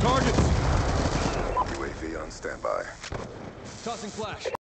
Targets! UAV on standby. Tossing flash.